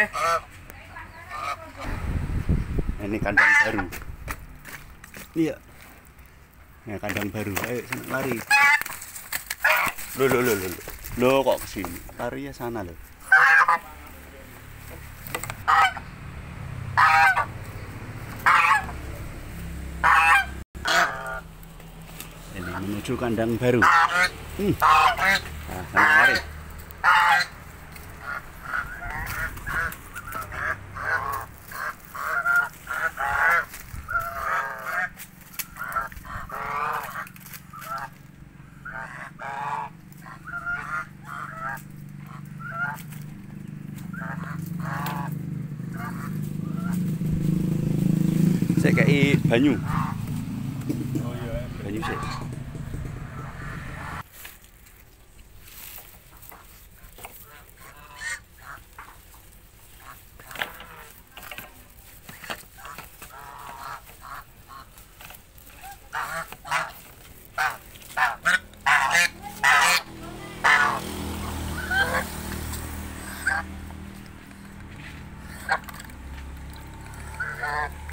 eh. Ini kandang baru. Iya. Ya kandang baru. Ayo sana, lari. Loh, loh, loh, loh. Loh kok ke sini? Lari ya sana loh. Ini menuju kandang baru. Hmm. Nah, lari. saya kayak banyu banyu sih Yeah.